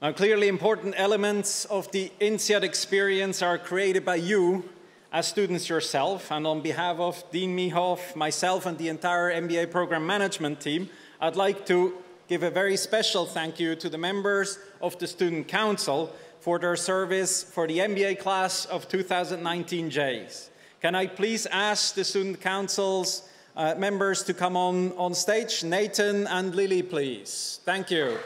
Now, clearly important elements of the INSEAD experience are created by you as students yourself, and on behalf of Dean Mihov, myself, and the entire MBA program management team, I'd like to give a very special thank you to the members of the Student Council for their service for the MBA class of 2019 J's. Can I please ask the Student Council's uh, members to come on, on stage? Nathan and Lily, please. Thank you.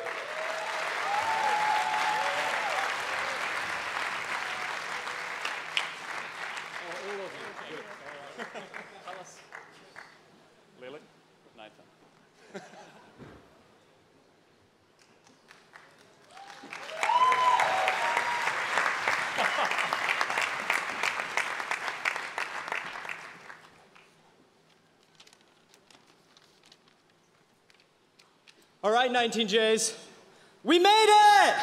All right, 19Js, we made it!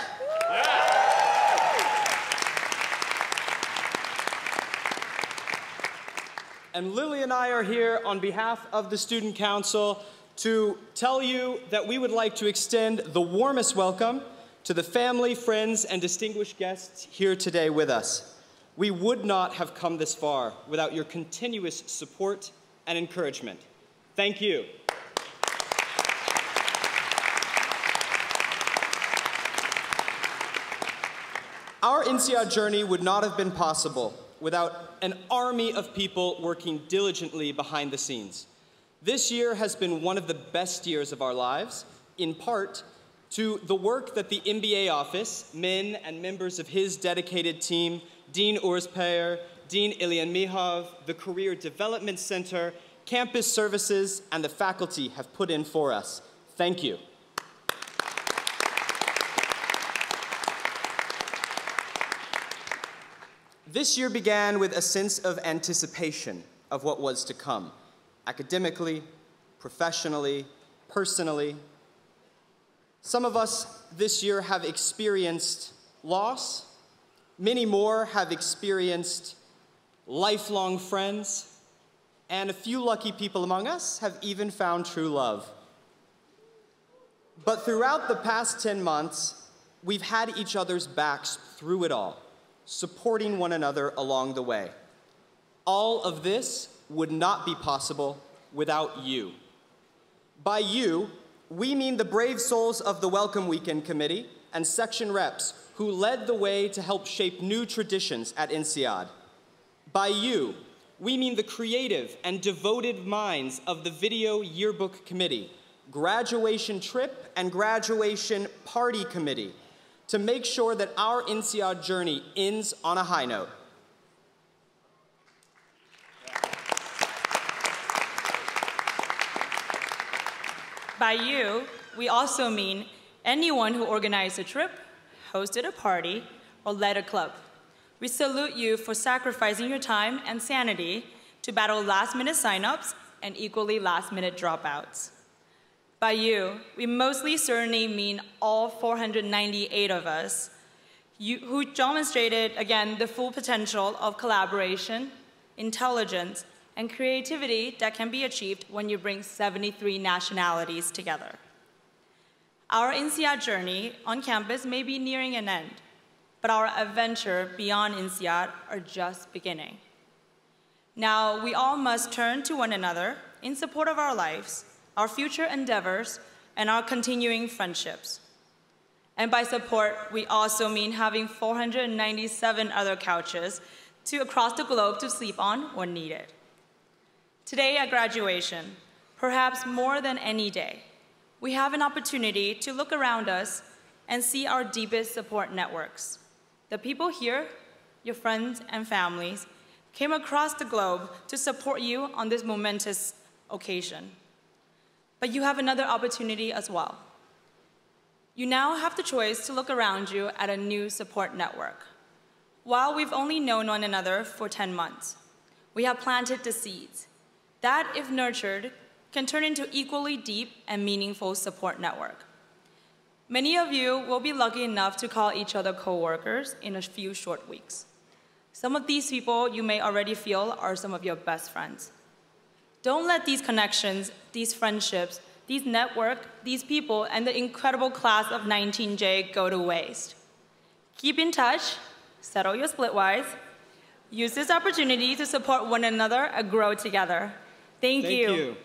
And Lily and I are here on behalf of the Student Council to tell you that we would like to extend the warmest welcome to the family, friends, and distinguished guests here today with us. We would not have come this far without your continuous support and encouragement. Thank you. Our INSEAD journey would not have been possible without an army of people working diligently behind the scenes. This year has been one of the best years of our lives, in part to the work that the MBA office, Min and members of his dedicated team, Dean Urs Peyer, Dean Ilian Mihov, the Career Development Center, campus services, and the faculty have put in for us. Thank you. This year began with a sense of anticipation of what was to come, academically, professionally, personally. Some of us this year have experienced loss. Many more have experienced lifelong friends. And a few lucky people among us have even found true love. But throughout the past 10 months, we've had each other's backs through it all supporting one another along the way. All of this would not be possible without you. By you, we mean the brave souls of the Welcome Weekend Committee and section reps who led the way to help shape new traditions at INSEAD. By you, we mean the creative and devoted minds of the Video Yearbook Committee, Graduation Trip and Graduation Party Committee, to make sure that our INSEAD journey ends on a high note. By you, we also mean anyone who organized a trip, hosted a party, or led a club. We salute you for sacrificing your time and sanity to battle last-minute signups and equally last-minute dropouts. By you, we mostly certainly mean all 498 of us you, who demonstrated, again, the full potential of collaboration, intelligence, and creativity that can be achieved when you bring 73 nationalities together. Our INSEAD journey on campus may be nearing an end, but our adventure beyond INSEAD are just beginning. Now, we all must turn to one another in support of our lives our future endeavors, and our continuing friendships. And by support, we also mean having 497 other couches to across the globe to sleep on when needed. Today at graduation, perhaps more than any day, we have an opportunity to look around us and see our deepest support networks. The people here, your friends and families, came across the globe to support you on this momentous occasion. But you have another opportunity as well. You now have the choice to look around you at a new support network. While we've only known one another for 10 months, we have planted the seeds that, if nurtured, can turn into equally deep and meaningful support network. Many of you will be lucky enough to call each other coworkers in a few short weeks. Some of these people you may already feel are some of your best friends. Don't let these connections, these friendships, these network, these people, and the incredible class of 19J go to waste. Keep in touch, settle your splitwise, use this opportunity to support one another and grow together. Thank, Thank you.